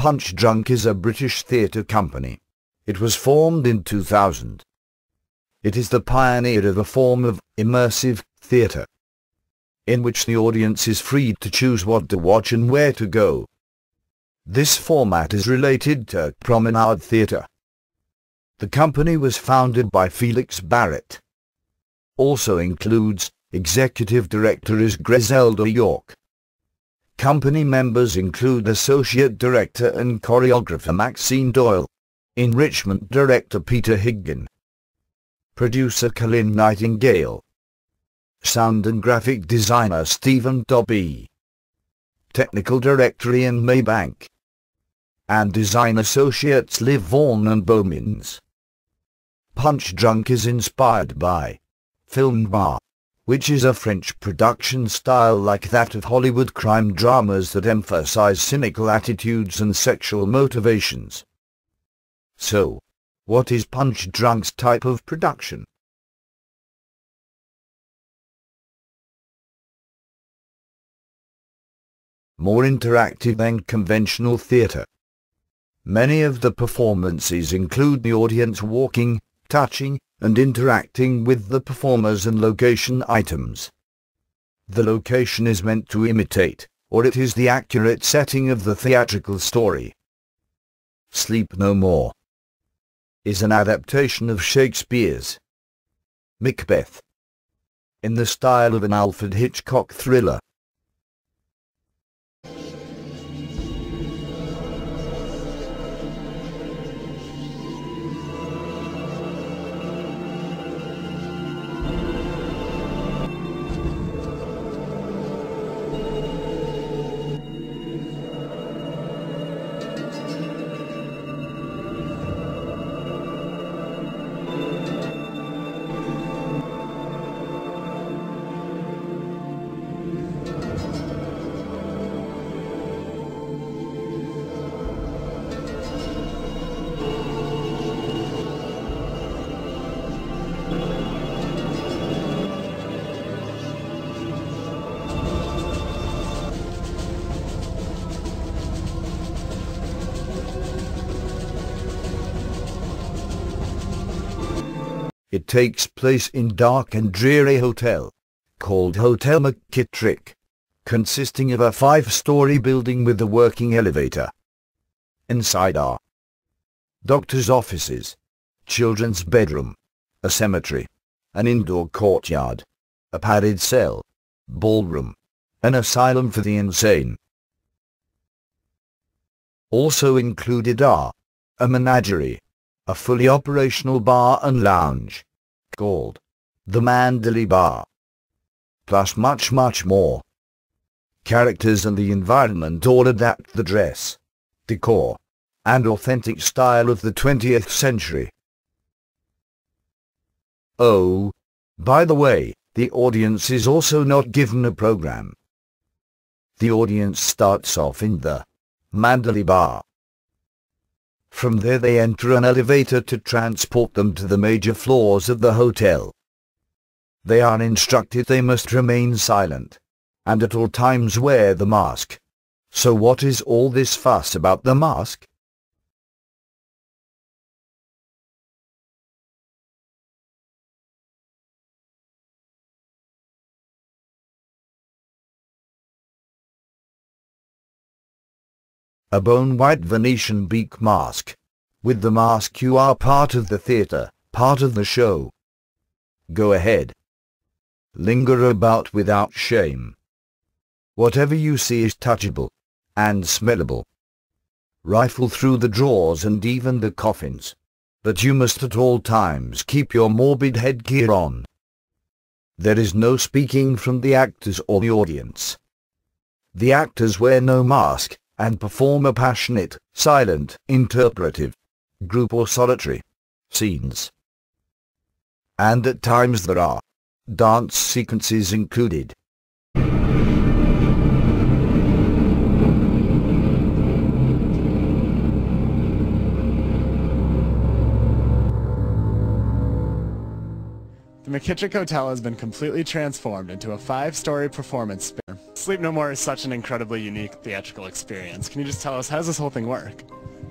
Punch Drunk is a British theatre company. It was formed in 2000. It is the pioneer of a form of immersive theatre in which the audience is free to choose what to watch and where to go. This format is related to Promenade Theatre. The company was founded by Felix Barrett. Also includes, executive director is Griselda York. Company members include Associate Director and Choreographer Maxine Doyle, Enrichment Director Peter Higgin, Producer Colin Nightingale, Sound and Graphic Designer Stephen Dobbie, Technical Director Ian Maybank, and Design Associates Liv Vaughan and Bowmans. Punch Drunk is inspired by Film Noir which is a French production style like that of Hollywood crime dramas that emphasize cynical attitudes and sexual motivations. So, what is Punch Drunk's type of production? More interactive than conventional theatre. Many of the performances include the audience walking, touching, and interacting with the performers and location items. The location is meant to imitate, or it is the accurate setting of the theatrical story. Sleep No More is an adaptation of Shakespeare's Macbeth in the style of an Alfred Hitchcock thriller. It takes place in dark and dreary hotel, called Hotel McKittrick, consisting of a five-story building with a working elevator. Inside are doctor's offices, children's bedroom, a cemetery, an indoor courtyard, a padded cell, ballroom, an asylum for the insane. Also included are a menagerie, a fully operational bar and lounge, called the Manderley Bar, plus much much more. Characters and the environment all adapt the dress, decor, and authentic style of the 20th century. Oh, by the way, the audience is also not given a program. The audience starts off in the Manderley Bar from there they enter an elevator to transport them to the major floors of the hotel. They are instructed they must remain silent, and at all times wear the mask. So what is all this fuss about the mask? A bone-white Venetian beak mask. With the mask you are part of the theatre, part of the show. Go ahead. Linger about without shame. Whatever you see is touchable and smellable. Rifle through the drawers and even the coffins. But you must at all times keep your morbid headgear on. There is no speaking from the actors or the audience. The actors wear no mask, and perform a passionate, silent, interpretive, group or solitary scenes. And at times there are dance sequences included. The McKittrick Hotel has been completely transformed into a five-story performance space. Sleep No More is such an incredibly unique theatrical experience. Can you just tell us, how does this whole thing work?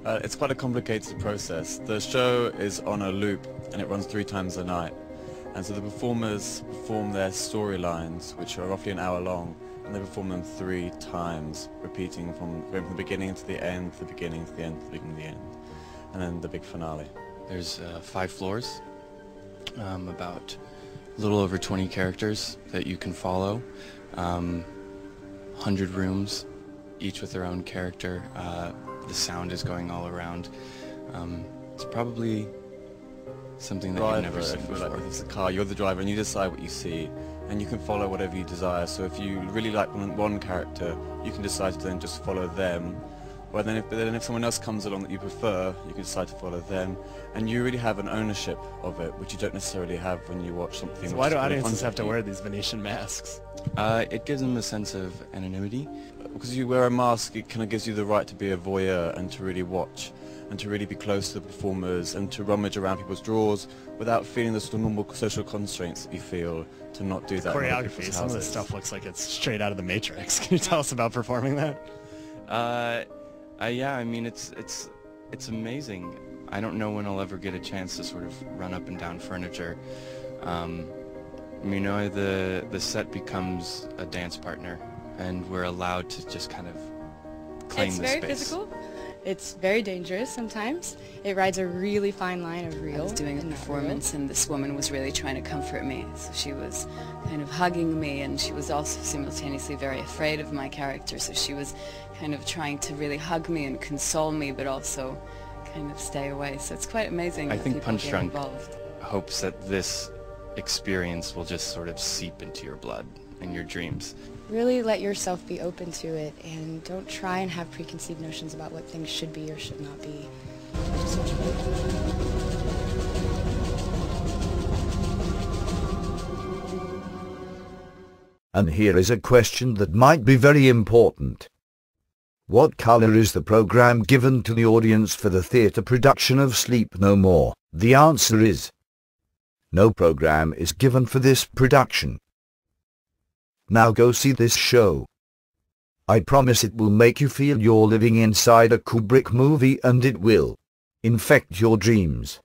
Uh, it's quite a complicated process. The show is on a loop and it runs three times a night. And so the performers perform their storylines, which are roughly an hour long, and they perform them three times, repeating from, going from the beginning to the end, to the beginning to the end, to the beginning to the end, and then the big finale. There's uh, five floors, um, about a little over 20 characters that you can follow, um, 100 rooms, each with their own character. Uh, the sound is going all around. Um, it's probably something that you've never seen before. like, it's a car, you're the driver and you decide what you see and you can follow whatever you desire. So if you really like one, one character, you can decide to then just follow them. Or then if, then if someone else comes along that you prefer, you can decide to follow them. And you really have an ownership of it, which you don't necessarily have when you watch something. So which why is do really audiences have to wear these Venetian masks? Uh, it gives them a sense of anonymity. Because you wear a mask, it kind of gives you the right to be a voyeur and to really watch and to really be close to the performers and to rummage around people's drawers without feeling the sort of normal social constraints that you feel to not do that. in Choreography, people's some of this stuff looks like it's straight out of the Matrix. Can you tell us about performing that? Uh, uh, yeah, I mean it's it's it's amazing. I don't know when I'll ever get a chance to sort of run up and down furniture. Um, you know, the the set becomes a dance partner, and we're allowed to just kind of claim it's the very space. physical. It's very dangerous sometimes. It rides a really fine line of real. I was doing a performance and this woman was really trying to comfort me. So she was kind of hugging me and she was also simultaneously very afraid of my character. So she was kind of trying to really hug me and console me but also kind of stay away. So it's quite amazing I that think people Punch get Drunk involved. hopes that this experience will just sort of seep into your blood and your dreams. Real. Really let yourself be open to it and don't try and have preconceived notions about what things should be or should not be. And here is a question that might be very important. What color is the program given to the audience for the theatre production of Sleep No More? The answer is no program is given for this production. Now go see this show. I promise it will make you feel you're living inside a Kubrick movie and it will infect your dreams.